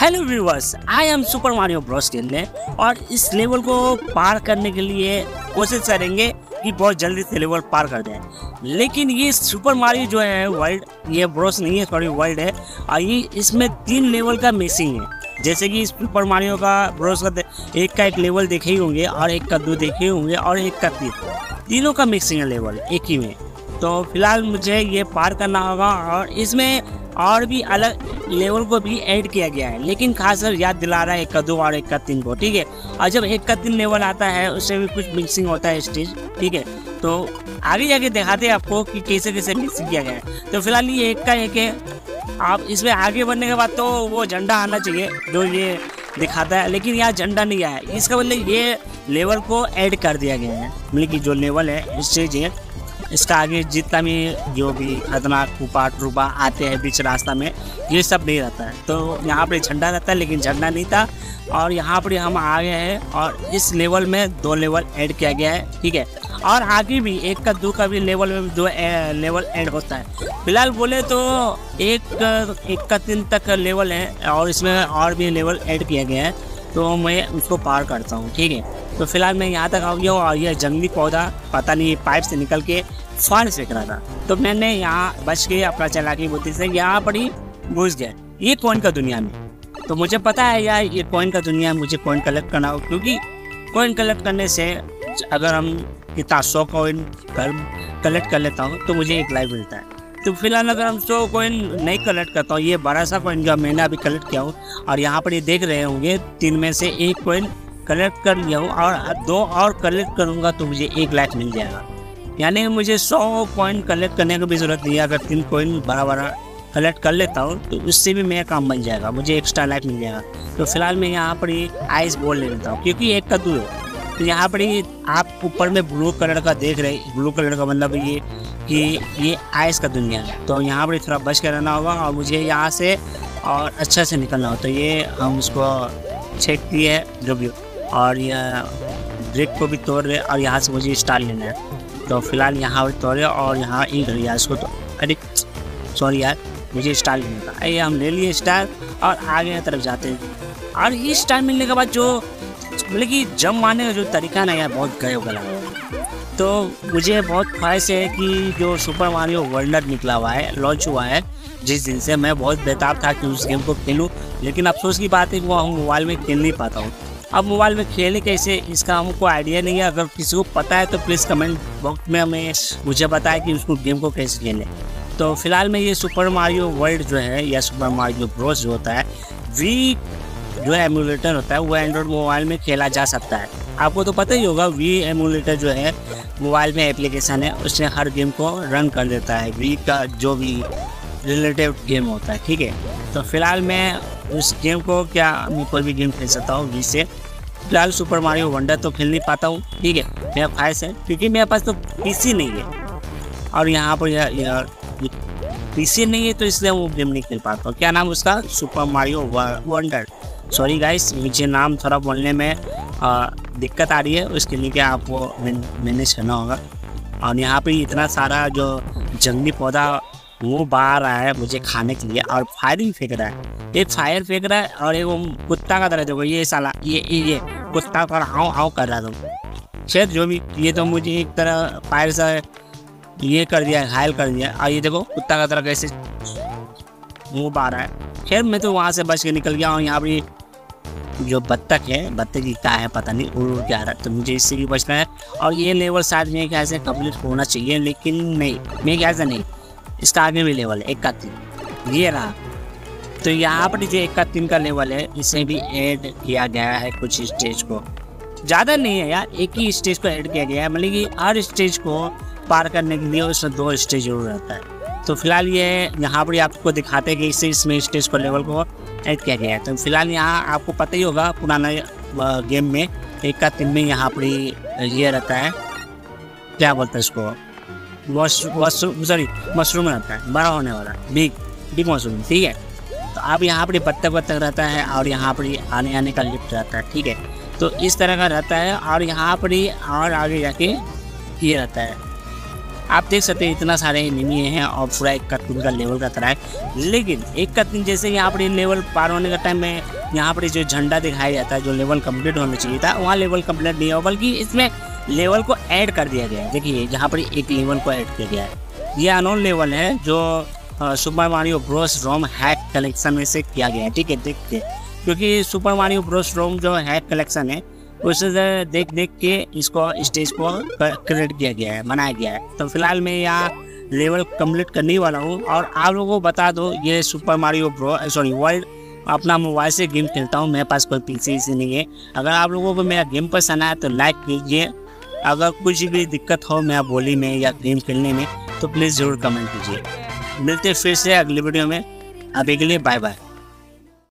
Hello viewers I am super Mario Bros खेलने और इस लेवल को पार करने के लिए कोशिश करेंगे कि बहुत जल्दी से लेवल पार कर दें। लेकिन ये सुपर मारियो जो है वर्ल्ड ये ब्रॉस नहीं है सॉरी वर्ल्ड है। और ये इसमें तीन लेवल का मिसिंग है। जैसे कि सुपर मारियो का ब्रॉस का, एक का एक लेवल देखे ही होंगे और एक का दो देखे होंगे और एक का तीन। तीनों का मिक्सिंग है लेवल एक ही में। तो फ़िलहाल मुझे ये पार करना होगा और इसमें और भी अलग लेवल को भी ऐड किया गया है। लेकिन खासकर याद दिला रहा है एक का दो और एक का तीन को, ठीक है? और जब एक का तीन लेवल आता है, उससे भी कुछ मिक्सिंग होता है स्टेज ठीक है? तो आगे जाके दिखाते हैं आपको कि कैसे कैसे मिक्सिंग किया गया है। तो फ़िलहाल ये एक का एक है। आप इसमें आगे बढ़ने के बाद तो वो झंडा आना चाहिए, जो ये दिखाता है। लेकिन यहाँ झंडा नहीं आया। इसका मतलब ये लेवल को ऐड कर दिया गया है। मतलब कि जो लेवल है स्टेज है इसका आगे जितना भी जो भी खतरनाक कुपा ट्रूपा आते हैं बीच रास्ता में ये सब नहीं रहता है। तो यहाँ पर झंडा रहता है लेकिन झंडा नहीं था। और यहाँ पर हम आ गए हैं और इस लेवल में दो लेवल ऐड किया गया है ठीक है? और आगे भी एक का दो का भी लेवल में दो ए, लेवल ऐड होता है। फ़िलहाल बोले तो एक एक का तीन तक लेवल है और इसमें और भी लेवल ऐड किया गया है। तो मैं उसको पार करता हूँ, ठीक है? तो फ़िलहाल मैं यहाँ तक आ गया हूँ और यह जंगली पौधा पता नहीं पाइप से निकल के फाड़ फेंक रहा था। तो मैंने यहाँ बच के अपना चला की बुद्धि से यहाँ पर ही घुस गया। ये कौन का दुनिया में? तो मुझे पता है यार, ये कॉइन का दुनिया है? मुझे कॉइन कलेक्ट करना हो? क्योंकि कॉइन कलेक्ट करने से अगर हम कितना सौ कॉइन कलेक्ट कर लेता हूँ तो मुझे एक लाइफ मिलता है। तो फ़िलहाल अगर हम सौ कॉइन नहीं कलेक्ट करता हूँ, ये बड़ा सा कॉइन जो मैंने अभी कलेक्ट किया हूँ, और यहाँ पर ये देख रहे होंगे, तीन में से एक कॉइन कलेक्ट कर लिया हूँ, और दो और कलेक्ट करूँगा तो मुझे एक लाख मिल जाएगा। यानी मुझे सौ पॉइंट कलेक्ट करने की भी ज़रूरत नहीं है, अगर तीन कॉइन बड़ा बड़ा कलेक्ट कर लेता हूँ तो उससे भी मेरा काम बन जाएगा, मुझे एक्स्ट्रा लाइफ मिल जाएगा। तो फ़िलहाल मैं यहाँ पर ही आइस बोल ले लेता हूँ, क्योंकि एक का दूर है। तो यहाँ पर ही आप ऊपर में ब्लू कलर का देख रहे ब्लू कलर का मतलब ये कि ये आइस का दुनिया है। तो यहाँ पर थोड़ा बच कर रहना होगा और मुझे यहाँ से और अच्छा से निकलना हो। तो ये हम उसको चेक किए जो भी और यह ब्रेक को भी तोड़ रहे और यहाँ से मुझे स्टार लेना है। तो फ़िलहाल यहाँ पर तोड़े और यहाँ ईट लिया इसको तो। अरे सॉरी यार, मुझे स्टार लेने का आइए हम ले लिए स्टार और आगे तरफ़ जाते हैं। और ये स्टार मिलने के बाद जो मतलब कि जम मारने का जो तरीका ना यार, बहुत गए गला तो मुझे बहुत ख्वाहिश है कि जो सुपर मारियो वर्ल्डर निकला हुआ है, लॉन्च हुआ है, जिस दिन से मैं बहुत बेताब था कि उस गेम को खेलूँ, लेकिन अफसोस की बात है कि वो हम मोबाइल में खेल नहीं पाता हूँ। अब मोबाइल में खेले कैसे, इसका हमको आइडिया नहीं है। अगर किसी को पता है तो प्लीज़ कमेंट बॉक्स में हमें मुझे बताए कि उसको गेम को कैसे खेलें। तो फ़िलहाल में ये सुपर मारियो वर्ल्ड जो है, या सुपर मारियो ब्रोस जो होता है, वी जो एमुलेटर होता है, वो एंड्रॉयड मोबाइल में खेला जा सकता है। आपको तो पता ही होगा, वी एमुलेटर जो है मोबाइल में एप्लीकेशन है, उसने हर गेम को रन कर देता है, वी का जो भी रिलेटिव गेम होता है, ठीक है? तो फ़िलहाल मैं उस गेम को क्या, मैं कोई भी गेम खेल सकता हूँ वी से। फ़िलहाल सुपर मारियो वंडर तो खेल नहीं पाता हूँ, ठीक है? मेरा ख्वाहिश है, क्योंकि मेरे पास तो पीसी नहीं है। और यहाँ पर यार पीसी नहीं है तो इसलिए वो गेम नहीं खेल पाता क्या नाम उसका? Super Mario Wonder sorry guys मुझे नाम थोड़ा बोलने में दिक्कत आ रही है, उसके लिए क्या आपको मैनेज करना होगा। और यहाँ पे इतना सारा जो जंगली पौधा, वो बाहर रहा है मुझे खाने के लिए और फायरिंग फेंक रहा है। एक फायर फेंक रहा है और एक कुत्ता का तरह देखो, ये साला, ये ये ये कुत्ता पर हाव हाव कर रहा था। शायद जो भी, ये तो मुझे एक तरह फायर से ये कर दिया, घायल कर दिया। और ये देखो, कुत्ता का तरह कैसे मुँह रहा है खैर, मैं तो वहाँ से बच के निकल गया और यहाँ पर जो बत्तख है, बत्तख की क्या है, पता नहीं उड़ उड़ के आ रहा है। तो मुझे इससे भी बचना है। और ये लेवल शायद मेरे ख्याल से कंप्लीट होना चाहिए, लेकिन नहीं, मेरे ख्याल से नहीं। इसका आगे भी लेवल है एक का तीन ये रहा। तो यहाँ पर जो एक का तीन का लेवल है इसे भी ऐड किया गया है कुछ स्टेज को। ज़्यादा नहीं है यार, एक ही स्टेज को ऐड किया गया है। मतलब कि हर स्टेज को पार करने के लिए उसमें दो स्टेज ज़रूर रहता है। तो फ़िलहाल ये यहाँ पर आपको दिखाते हैं कि इससे इसमें स्टेज को लेवल को ऐड किया गया है। तो फ़िलहाल यहाँ आपको पता ही होगा पुराना गेम में एक का तीन में यहाँ पर ये रहता है। क्या बोलते हैं इसको? सॉरी मशरूम रहता है, बड़ा होने वाला बिग बिग मशरूम ठीक है? तो आप यहाँ पर बत्तख बत्तख रहता है और यहाँ पर आने आने का लिफ्ट रहता है, ठीक है? तो इस तरह का रहता है और यहाँ पर और आगे जाके ये रहता है। आप देख सकते हैं इतना सारे एनिमी हैं और पूरा एक कार्टून का लेवल का है। लेकिन एक कार्टून जैसे यहाँ पर लेवल पार होने का टाइम में यहाँ पर जो झंडा दिखाया जाता है, जो लेवल कंप्लीट होना चाहिए था, वहाँ लेवल कंप्लीट नहीं हो, बल्कि इसमें लेवल को ऐड कर दिया गया है। देखिए, यहाँ पर एक लेवल को ऐड किया गया है। ये अनोन लेवल है, जो super Mario Bros ROM hack collection में से किया गया है। ठीक है देखिए क्योंकि सुपर मारियो ब्रोस रोम जो हैक कलेक्शन है उसे देख देख के इसको, स्टेज को क्रिएट किया गया है, बनाया गया है। तो फ़िलहाल मैं यहाँ लेवल कंप्लीट करने वाला हूँ और आप लोगों को बता दो, ये super Mario bro sorry world अपना मोबाइल से गेम खेलता हूँ, मेरे पास कोई पीसी सी नहीं है। अगर आप लोगों को मेरा गेम पसंद आया तो लाइक कीजिए। अगर कुछ भी दिक्कत हो मेरा बोली में या गेम खेलने में तो प्लीज़ ज़रूर कमेंट कीजिए। मिलते फिर से अगली वीडियो में। अभी के लिए बाय बाय